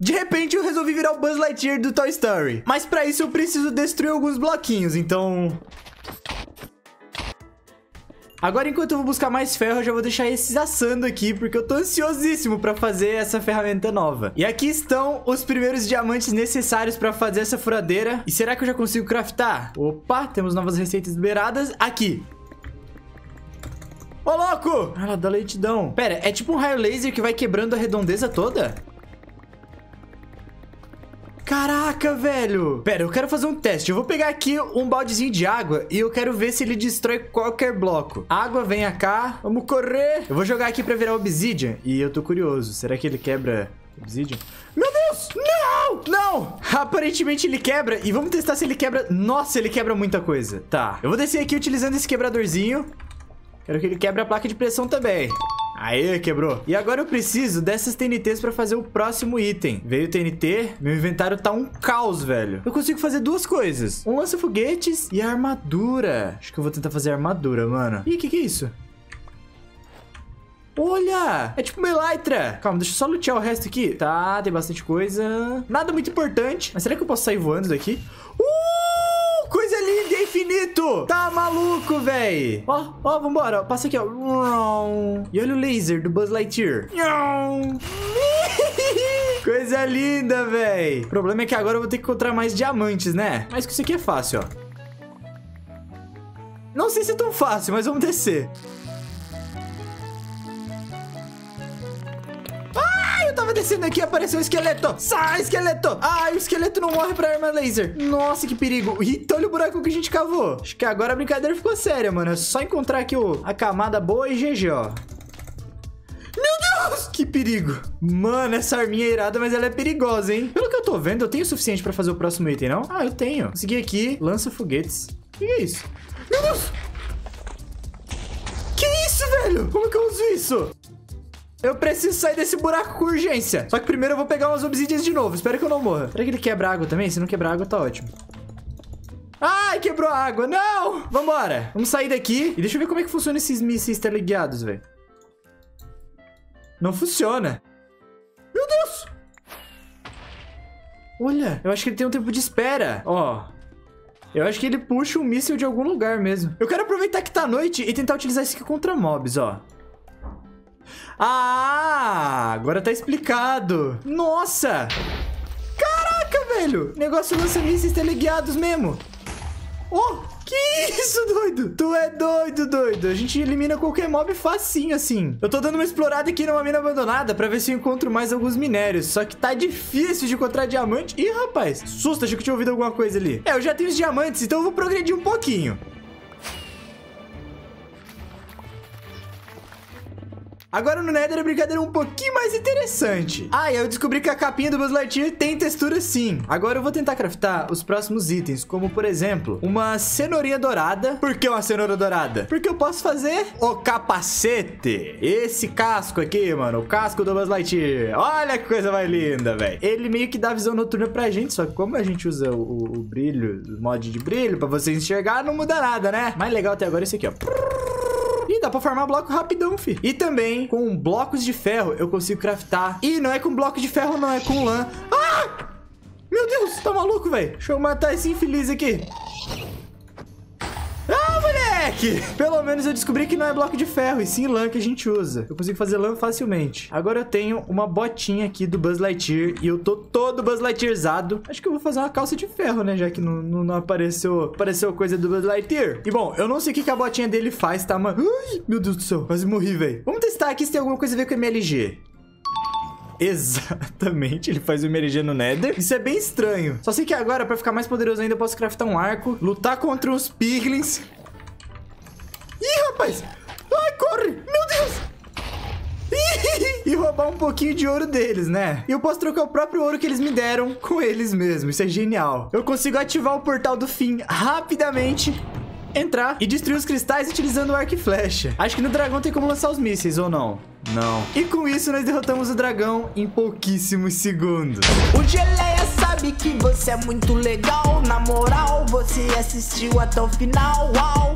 De repente eu resolvi virar o Buzz Lightyear do Toy Story. Mas pra isso eu preciso destruir alguns bloquinhos, então... Agora, enquanto eu vou buscar mais ferro, eu já vou deixar esses assando aqui, porque eu tô ansiosíssimo pra fazer essa ferramenta nova. E aqui estão os primeiros diamantes necessários pra fazer essa furadeira. E será que eu já consigo craftar? Opa, temos novas receitas liberadas. Aqui. Ô, louco! Ela dá leitidão. Pera, é tipo um raio laser que vai quebrando a redondeza toda? Caraca, velho. Pera, eu quero fazer um teste. Eu vou pegar aqui um baldezinho de água e eu quero ver se ele destrói qualquer bloco. Água, venha cá. Vamos correr. Eu vou jogar aqui pra virar obsidian e eu tô curioso. Será que ele quebra obsidian? Meu Deus! Não! Não! Aparentemente ele quebra. E vamos testar se ele quebra... Nossa, ele quebra muita coisa. Tá. Eu vou descer aqui utilizando esse quebradorzinho. Quero que ele quebre a placa de pressão também. Aê, quebrou. E agora eu preciso dessas TNTs pra fazer o próximo item. Veio TNT, meu inventário tá um caos, velho. Eu consigo fazer duas coisas. Um lança-foguetes e a armadura. Acho que eu vou tentar fazer a armadura, mano. Ih, o que que é isso? Olha! É tipo uma elytra. Calma, deixa eu só lutear o resto aqui. Tá, tem bastante coisa. Nada muito importante. Mas será que eu posso sair voando daqui? Uh! Coisa linda e infinito! Tá maluco, véi? Ó, ó, vambora. Passa aqui, ó. E olha o laser do Buzz Lightyear. Coisa linda, véi. O problema é que agora eu vou ter que encontrar mais diamantes, né? Mas isso aqui é fácil, ó. Não sei se é tão fácil, mas vamos descer. Descendo aqui apareceu um esqueleto. Sai, esqueleto. Ai, o esqueleto não morre pra arma laser. Nossa, que perigo. Eita, olha o buraco que a gente cavou. Acho que agora a brincadeira ficou séria, mano. É só encontrar aqui o, a camada boa e GG, ó. Meu Deus! Que perigo. Mano, essa arminha é irada, mas ela é perigosa, hein? Pelo que eu tô vendo, eu tenho o suficiente pra fazer o próximo item, não? Ah, eu tenho. Consegui aqui. Lança foguetes. O que é isso? Meu Deus! Que isso, velho? Como que eu uso isso? Eu preciso sair desse buraco com urgência. Só que primeiro eu vou pegar umas obsidias de novo. Espero que eu não morra. Será que ele quebra água também? Se não quebrar água, tá ótimo. Ai, quebrou a água. Não! Vambora. Vamos sair daqui. E deixa eu ver como é que funciona esses mísseis teleguiados, velho. Não funciona. Meu Deus! Olha, eu acho que ele tem um tempo de espera. Ó, eu acho que ele puxa um míssil de algum lugar mesmo. Eu quero aproveitar que tá noite e tentar utilizar isso aqui contra mobs, ó. Ah, agora tá explicado. Nossa! Caraca, velho! Negócio lança mísseis teleguiados mesmo. Oh, que isso, doido? Tu é doido, doido. A gente elimina qualquer mob facinho, assim. Eu tô dando uma explorada aqui numa mina abandonada pra ver se eu encontro mais alguns minérios. Só que tá difícil de encontrar diamante. Ih, rapaz, susto, achei que tinha ouvido alguma coisa ali. É, eu já tenho os diamantes, então eu vou progredir um pouquinho. Agora no Nether a brincadeira é um pouquinho mais interessante. Ah, e eu descobri que a capinha do Buzz Lightyear tem textura sim. Agora eu vou tentar craftar os próximos itens, como por exemplo, uma cenourinha dourada. Por que uma cenoura dourada? Porque eu posso fazer o capacete. Esse casco aqui, mano, o casco do Buzz Lightyear. Olha que coisa mais linda, velho. Ele meio que dá visão noturna pra gente, só que como a gente usa o, o brilho, o mod de brilho pra você enxergar, não muda nada, né? Mais legal até agora é esse aqui, ó. Ih, dá pra farmar bloco rapidão, fi. E também, com blocos de ferro, eu consigo craftar. E não é com bloco de ferro, não. É com lã. Ah! Meu Deus, tá maluco, velho? Deixa eu matar esse infeliz aqui moleque! Pelo menos eu descobri que não é bloco de ferro, e sim lã que a gente usa. Eu consigo fazer lã facilmente. Agora eu tenho uma botinha aqui do Buzz Lightyear e eu tô todo Buzz Lightyearzado. Acho que eu vou fazer uma calça de ferro, né? Já que não, não, não apareceu, apareceu coisa do Buzz Lightyear. E bom, eu não sei o que, que a botinha dele faz, tá, mano? Ai, meu Deus do céu, quase morri, velho. Vamos testar aqui se tem alguma coisa a ver com MLG. Exatamente, ele faz o MLG no Nether. Isso é bem estranho. Só sei que agora, pra ficar mais poderoso ainda, eu posso craftar um arco, lutar contra os piglins rapaz! Ai, corre! Meu Deus! e roubar um pouquinho de ouro deles, né? E eu posso trocar o próprio ouro que eles me deram com eles mesmos. Isso é genial. Eu consigo ativar o portal do fim rapidamente entrar e destruir os cristais utilizando o arco e flecha. Acho que no dragão tem como lançar os mísseis, ou não? Não. E com isso, nós derrotamos o dragão em pouquíssimos segundos. O Geleia sabe que você é muito legal. Na moral, você assistiu até o final. Uau!